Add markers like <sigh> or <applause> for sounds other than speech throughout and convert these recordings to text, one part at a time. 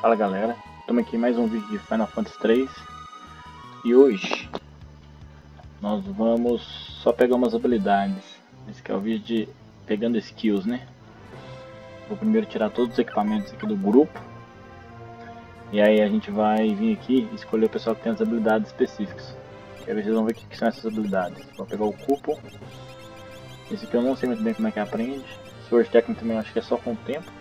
Fala galera, estamos aqui mais um vídeo de Final Fantasy 3 e hoje nós vamos só pegar umas habilidades. Esse aqui é o vídeo de pegando skills, né? Vou primeiro tirar todos os equipamentos aqui do grupo e aí a gente vai vir aqui e escolher o pessoal que tem as habilidades específicas. Quer ver vocês vão ver o que, que são essas habilidades. Vou pegar o cupo. Esse aqui eu não sei muito bem como é que aprende. Sword Technic também acho que é só com o tempo.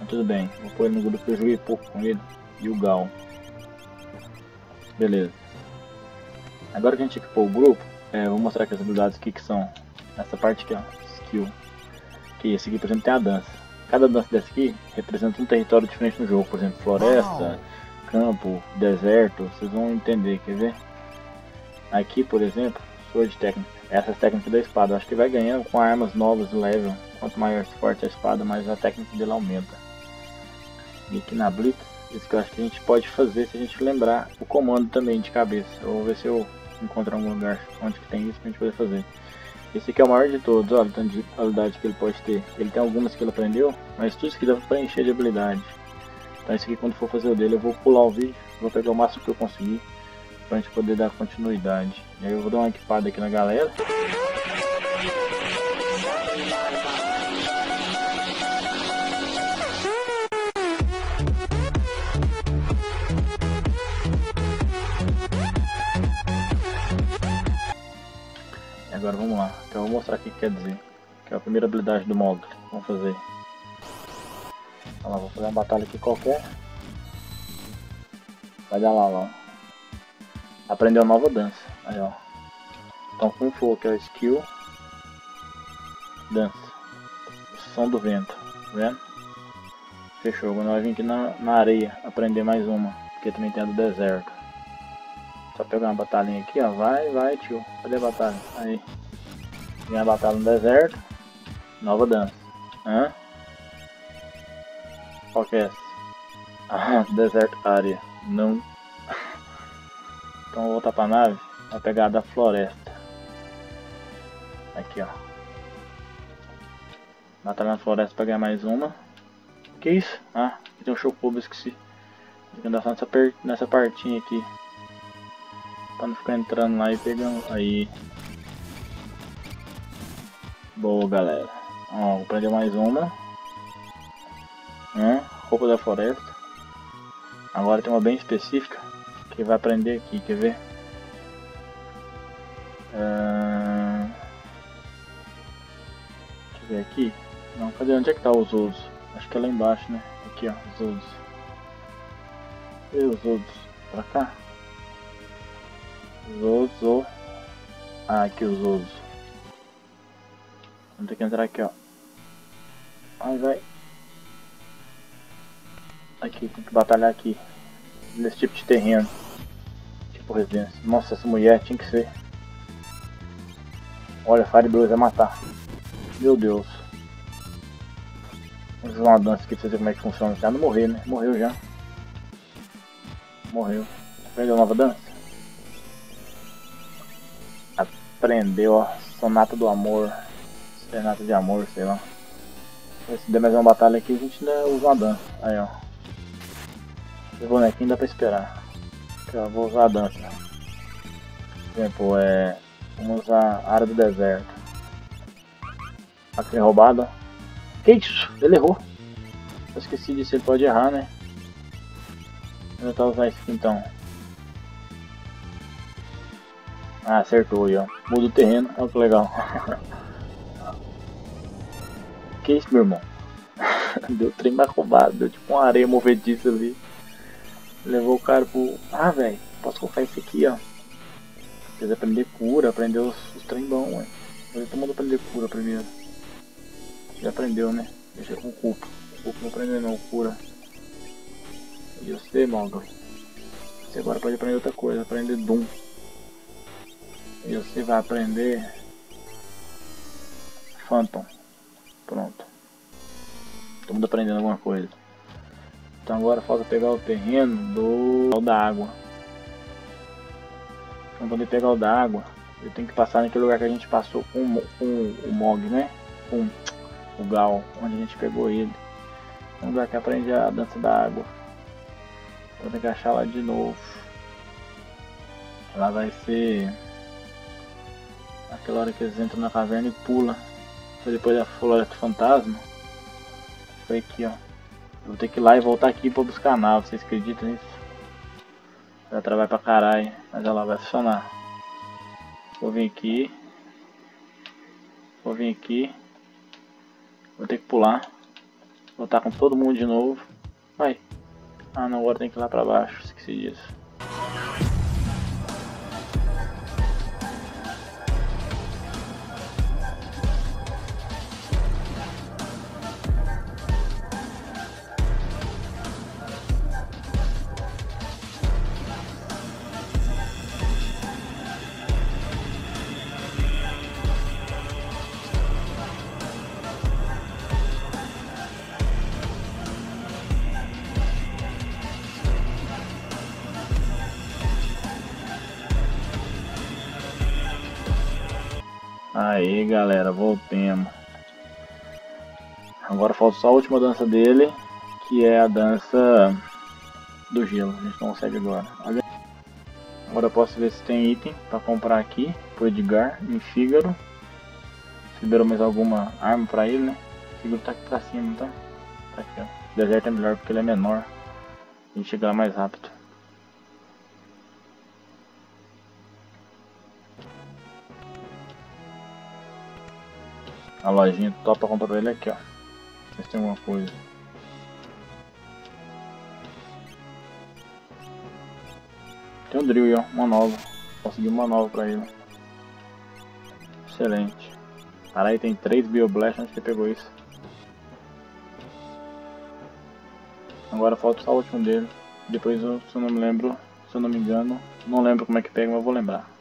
Mas tudo bem, vou pôr ele no grupo que eu joguei pouco com ele. E o Gal. Beleza. Agora que a gente equipou o grupo, é, vou mostrar aqui as habilidades aqui que são. Essa parte aqui, ó, skill. Que esse aqui, por exemplo, tem a dança. Cada dança dessa aqui representa um território diferente no jogo. Por exemplo, floresta, campo, deserto. Vocês vão entender, quer ver? Aqui, por exemplo, Sword Technic. Essas técnicas da espada. Acho que vai ganhando com armas novas de level. Quanto maior forte a espada, mais a técnica dele aumenta. Aqui na Blitz, isso que eu acho que a gente pode fazer se a gente lembrar o comando também de cabeça. Eu vou ver se eu encontro algum lugar onde que tem isso pra gente poder fazer. Esse aqui é o maior de todos, olha o tanto de habilidade que ele pode ter. Ele tem algumas que ele aprendeu, mas tudo isso aqui dá pra encher de habilidade. Então esse aqui quando for fazer o dele eu vou pular o vídeo, vou pegar o máximo que eu conseguir pra gente poder dar continuidade. E aí eu vou dar uma equipada aqui na galera. Agora vamos lá, então eu vou mostrar o que quer dizer. Que é a primeira habilidade do Mogli. Vamos fazer. Vamos lá, vou fazer uma batalha aqui qualquer. Vai dar lá, ó. Aprendeu a nova dança. Aí, ó. Então, Kung Fu, que é o skill. Dança. Som do vento. Tá vendo? Fechou. Agora nós vamos aqui na, na areia aprender mais uma. Porque também tem a do deserto. Só pegar uma batalhinha aqui, ó. Vai, vai, tio. Cadê a batalha? Aí. Vem a batalha no deserto. Nova dança. Hã? Qual que é essa? Ah, <laughs> deserto área. Não então vou voltar pra nave, vai pegar da floresta. Aqui ó. Batalha na floresta pra ganhar mais uma. Que isso? Ah, tem um chocobo, esqueci. Tem que andar nessa, nessa partinha aqui. Pra não ficar entrando lá e pegando. Aí. Boa galera. Ó, vou prender mais uma. Hum, roupa da floresta. Agora tem uma bem específica que vai aprender aqui, quer ver? Uh... Deixa eu ver aqui. Não, cadê? Onde é que tá os outros? Acho que é lá embaixo, né? Aqui, ó, os outros. E os outros? Pra cá? Ou... Ah, aqui os outros. Vamos ter que entrar aqui, ó. Ai, vai. Aqui, tem que batalhar aqui. Nesse tipo de terreno por residência. Nossa, essa mulher tinha que ser. Olha, Fire Blues vai matar. Meu Deus. Vamos fazer uma dança aqui pra ver como é que funciona. Já não morreu, né? Morreu já. Morreu. Aprendeu nova dança? Aprendeu, ó. Sonata do Amor. Sonata de Amor, sei lá. Se der mais uma batalha aqui, a gente ainda usa uma dança. Aí, ó. Bonequinho dá pra esperar. Ó, vou usar a dança. Exemplo, é. Vamos usar a área do deserto. Aqui roubada. Que isso? Ele errou. Eu esqueci disso, ele pode errar, né? Vou tentar usar isso aqui então. Ah, acertou ó. Muda o terreno, olha que legal. <laughs> que isso, meu irmão? <laughs> deu trem mais roubado, deu tipo uma areia movediça ali. Levou o cara pro. Ah, velho, posso colocar esse aqui, ó. Precisa aprender cura, aprender os, os trem bom, ué. Mas todo mundo aprender cura primeiro. Já aprendeu, né? Deixa com o cupo. O cupo não aprendeu não, cura. E você, Mogli? Você agora pode aprender outra coisa, aprender Doom. E você vai aprender Phantom. Pronto. Todo mundo aprendendo alguma coisa. Então agora falta pegar o terreno do da água. Para poder pegar o da água, eu tenho que passar naquele lugar que a gente passou com, o Mog, né? Com o Gal, onde a gente pegou ele. Um lugar que aprende a dança da água. Vou ter que achar lá de novo. Lá vai ser aquela hora que eles entram na caverna e pula. Foi depois da floresta fantasma. Foi aqui, ó. Vou ter que ir lá e voltar aqui pra buscar a nave, vocês acreditam nisso? Vai trabalhar pra caralho, mas ela vai funcionar. Vou vir aqui. Vou vir aqui. Vou ter que pular. Voltar com todo mundo de novo. Vai. Ah não, agora tem que ir lá pra baixo, esqueci disso. Aí galera, voltemos. Agora falta só a última dança dele, que é a dança do gelo. A gente consegue agora. Agora eu posso ver se tem item para comprar aqui pro Edgar em Fígaro. Se liberou mais alguma arma para ele, né? Fígaro tá aqui pra cima, tá? Tá aqui, ó. Deserto é melhor porque ele é menor. A gente chega lá mais rápido. A lojinha top pra comprar ele aqui, ó. Se tem alguma coisa. Tem um drill aí, ó. Uma nova. Consegui uma nova pra ele. Excelente. Cara, aí tem 3 Bioblast, onde que pegou isso? Agora falta só o último dele. Depois, eu, se eu não me lembro, se eu não me engano, não lembro como é que pega, mas vou lembrar.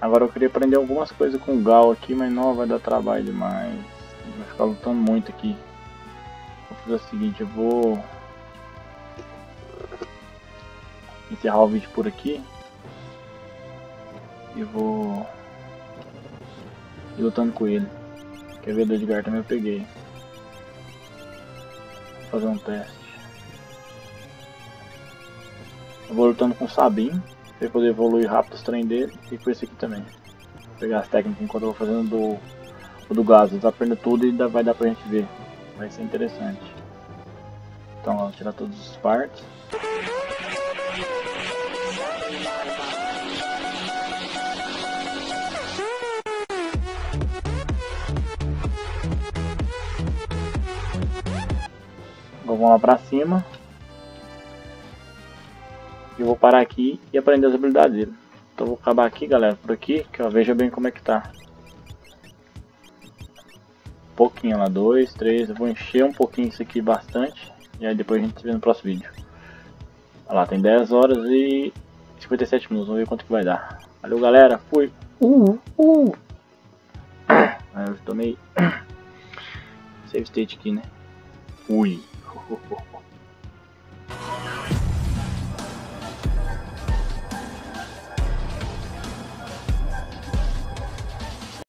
Agora eu queria aprender algumas coisas com o Gal aqui, mas não vai dar trabalho demais. Vai ficar lutando muito aqui. Vou fazer o seguinte, eu vou encerrar o vídeo por aqui. E vou ir lutando com ele. Quer ver do Edgar também eu peguei. Vou fazer um teste. Eu vou lutando com o Sabin. Pra poder evoluir rápido os trem dele e com esse aqui também. Vou pegar as técnicas enquanto eu vou fazendo do, o do gás. Ele tá aprendendo tudo e ainda vai dar pra gente ver. Vai ser interessante. Então, vamos tirar todos os partes. vamos lá pra cima eu vou parar aqui e aprender as habilidades dele. Então vou acabar aqui, galera, por aqui, que ó, veja bem como é que tá. Um pouquinho lá, dois, três, eu vou encher um pouquinho isso aqui bastante, e aí depois a gente se vê no próximo vídeo. Olha lá, tem 10 horas e 57 minutos, vamos ver quanto que vai dar. Valeu, galera, fui! Uh, uh. <coughs> Aí eu tomei <coughs> save state aqui, né? Fui! <laughs>